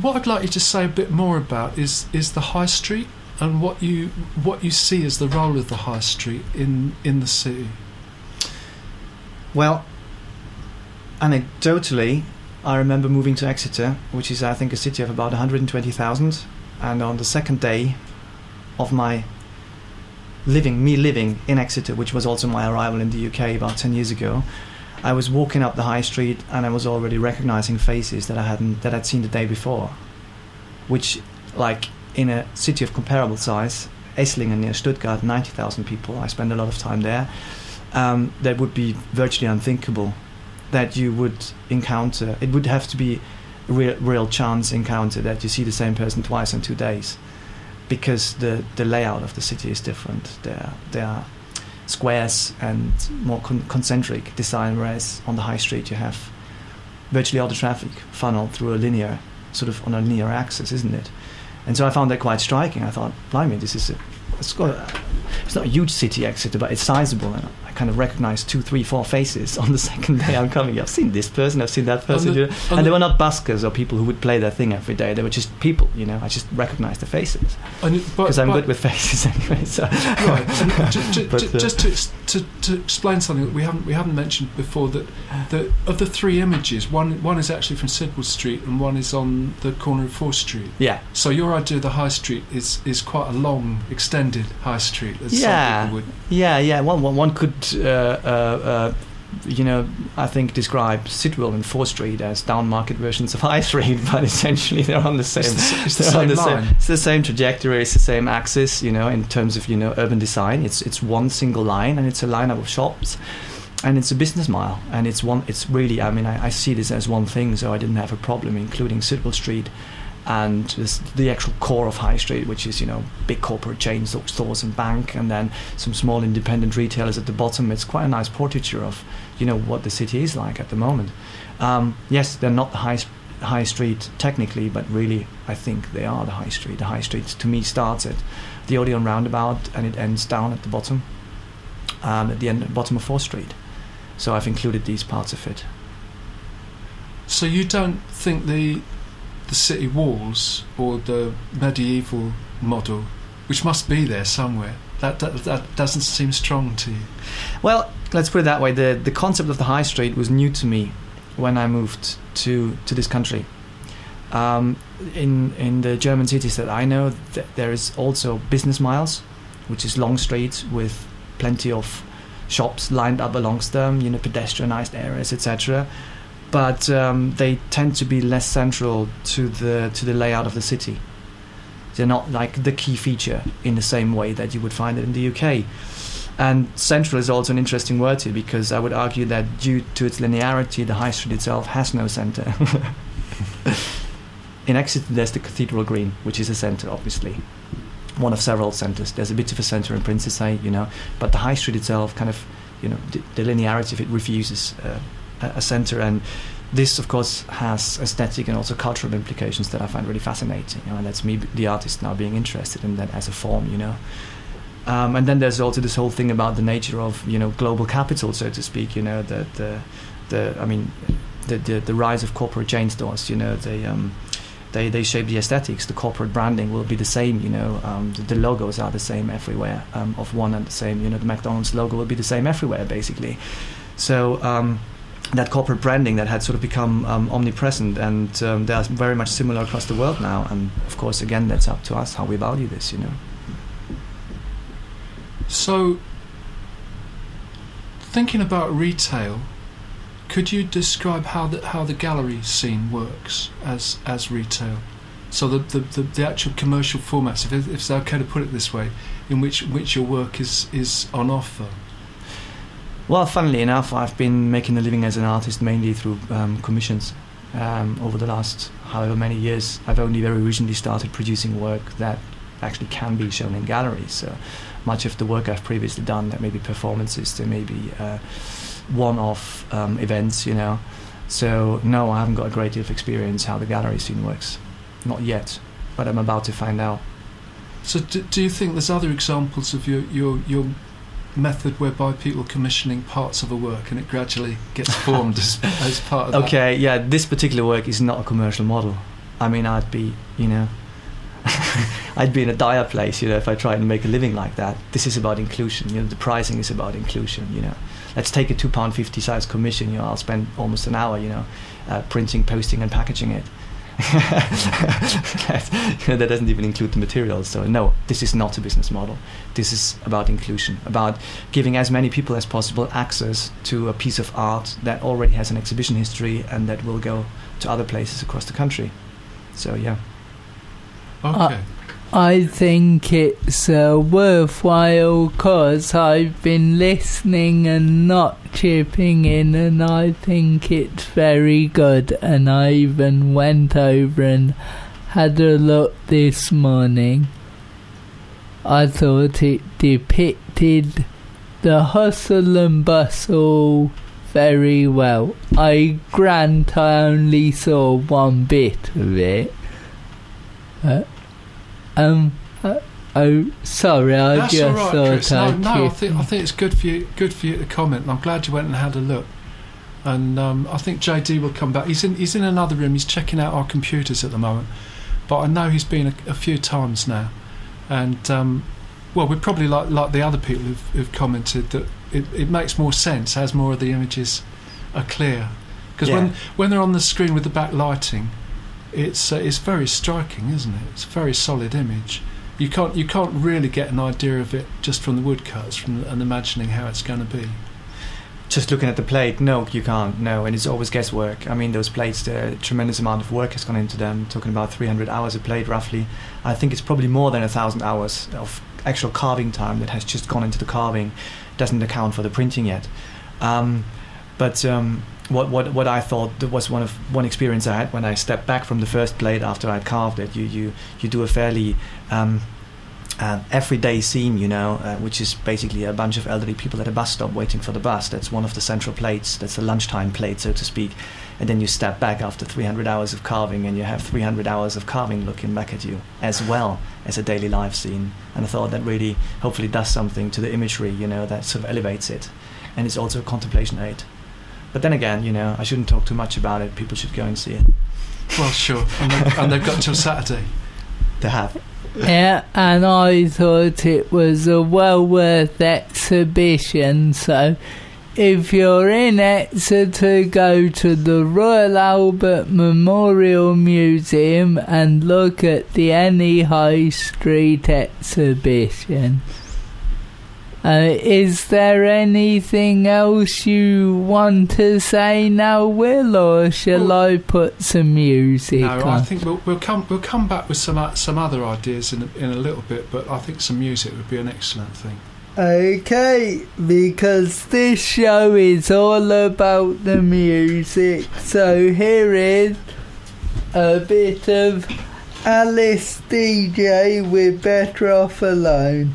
what I'd like you to say a bit more about is is the high street and what you what you see as the role of the high street in in the city. Well, anecdotally, I remember moving to Exeter, which is I think a city of about 120,000, and on the second day of my living, me living in Exeter, which was also my arrival in the UK about 10 years ago, I was walking up the high street and I was already recognizing faces that I hadn't that I'd seen the day before, which like in a city of comparable size, Esslingen near Stuttgart, 90,000 people. I spend a lot of time there. Um, that would be virtually unthinkable that you would encounter. It would have to be a real, real chance encounter that you see the same person twice in two days, because the the layout of the city is different. There there squares and more con- concentric design, whereas on the high street you have virtually all the traffic funneled through a linear sort of on a linear axis, isn't it? And so I found that quite striking. I thought, blimey, this is a, it's got a, it's not a huge city Exeter, but it's sizable. I kind of recognized two, three, four faces on the second day I'm coming. I've seen this person, I've seen that person, the- you know. and they were not buskers or people who would play their thing every day. They were just people, you know. I just recognized the faces And it- but- because I'm but- good with faces anyway. So right. And ju- ju- But, uh, just to, to to explain something that we haven't we haven't mentioned before that that of the three images, one one is actually from Sidwell Street and one is on the corner of Fore Street. yeah, So your idea of the high street is is quite a long, extended high street, as Yeah. Yeah, yeah. One, one, one could, uh, uh, uh, you know, I think describe Sidwell and Fore Street as down market versions of High Street, but essentially they're on the same. It's the, it's the same the line. It's the same trajectory. It's the same axis. You know, in terms of you know urban design, it's it's one single line and it's a lineup of shops. And it's a business mile, and it's one. It's really. I mean, I, I see this as one thing, so I didn't have a problem including Sidwell Street, and the actual core of High Street, which is you know big corporate chains, stores and bank, and then some small independent retailers at the bottom. It's quite a nice portraiture of you know what the city is like at the moment. Um, yes, they're not the high high street technically, but really I think they are the high street. The high street to me starts at the Odeon roundabout and it ends down at the bottom, um, at the end bottom of Fore Street. So I've included these parts of it. So you don't think the the city walls or the medieval model, which must be there somewhere, that that, that doesn't seem strong to you. Well, let's put it that way. The the concept of the high street was new to me when I moved to to this country. Um, in in the German cities that I know, th- there is also business miles, which is long streets with plenty of shops lined up along them, you know, pedestrianized areas, etc. But um, they tend to be less central to the to the layout of the city. They're not like the key feature in the same way that you would find it in the UK. And central is also an interesting word here because I would argue that due to its linearity, the high street itself has no centre. in Exeter, there's the Cathedral Green, which is a centre, obviously. One of several centres. There's a bit of a centre in Princess you know, but the high street itself, kind of, you know, the, the linearity of it refuses uh, a, centre. And this, of course, has aesthetic and also cultural implications that I find really fascinating. You know, and that's me, the artist, now being interested in that as a form, you know. Um, and then there's also this whole thing about the nature of you know global capital, so to speak. You know the the, the I mean the, the the rise of corporate chain stores. You know they um, they they shape the aesthetics. The corporate branding will be the same. You know um, the, the logos are the same everywhere um, of one and the same. You know the McDonald's logo will be the same everywhere basically. So. That corporate branding that had sort of become um, omnipresent, and um, they're very much similar across the world now. And of course, again, that's up to us how we value this. You know. So, thinking about retail, could you describe how the how the gallery scene works as as retail? So the the, the, the actual commercial formats, if, if it's okay to put it this way, in which which your work is is on offer. Well, funnily enough, I've been making a living as an artist mainly through um, commissions um, over the last however many years. I've only very recently started producing work that actually can be shown in galleries. So much of the work I've previously done, that may be performances, there may be uh, one-off um, events, you know. So no, I haven't got a great deal of experience how the gallery scene works, not yet, but I'm about to find out. So do, do you think there's other examples of your your your method whereby people are commissioning parts of a work and it gradually gets formed as, as part of that? Okay, yeah, this particular work is not a commercial model. I mean, I'd be, you know, I'd be in a dire place, you know, if I tried to make a living like that. This is about inclusion, you know. The pricing is about inclusion, you know. Let's take a two pound fifty size commission. You know, I'll spend almost an hour, you know, uh, printing, posting, and packaging it. That, you know, that doesn't even include the materials. So no, this is not a business model. This is about inclusion, about giving as many people as possible access to a piece of art that already has an exhibition history and that will go to other places across the country. So yeah. Okay. Uh, I think it's a worthwhile cause. I've been listening and not chipping in, and I think it's very good. And I even went over and had a look this morning. I thought it depicted the hustle and bustle very well. I grant I only saw one bit of it. Uh, um. Uh, oh, sorry. I That's just all right, thought Chris. No, I'd no, I think I think it's good for you. Good for you to comment. And I'm glad you went and had a look. And um, I think JD will come back. He's in. He's in another room. He's checking out our computers at the moment. But I know he's been a, a few times now. And um, well, we're probably like like the other people who've, who've commented that it, it makes more sense as more of the images are clear. Because Yeah. when when they're on the screen with the backlighting, it's uh, it's very striking, isn't it? It's a very solid image. You can't you can't really get an idea of it just from the woodcuts from and imagining how it's going to be. Just looking at the plate, no, you can't. No, and it's always guesswork. I mean, those plates, the tremendous amount of work has gone into them. Talking about 300 hours a plate, roughly. I think it's probably more than a thousand hours of actual carving time that has just gone into the carving. Doesn't account for the printing yet. Um, but um, what what what I thought was one of one experience I had when I stepped back from the first plate after I'd carved it. You you you do a fairly um, uh, everyday scene, you know, uh, which is basically a bunch of elderly people at a bus stop waiting for the bus. That's one of the central plates. That's a lunchtime plate, so to speak. And then you step back after 300 hours of carving, and you have 300 hours of carving looking back at you, as well as a daily life scene. And I thought that really, hopefully, does something to the imagery, you know, that sort of elevates it. And it's also a contemplation aid. But then again, you know, I shouldn't talk too much about it. People should go and see it. Well, sure, and, they, and they've got till Saturday. They have. Yeah, and I thought it was a well worth exhibition. So, if you're in Exeter, go to the Royal Albert Memorial Museum and look at the Any High Street exhibition. Uh, is there anything else you want to say now, Will, or shall Well- I put some music No, on? I think we'll, we'll come we'll come back with some o- some other ideas in in a little bit, but I think some music would be an excellent thing. Okay, because this show is all about the music, so here is a bit of Alice Deejay We're Better Off Alone.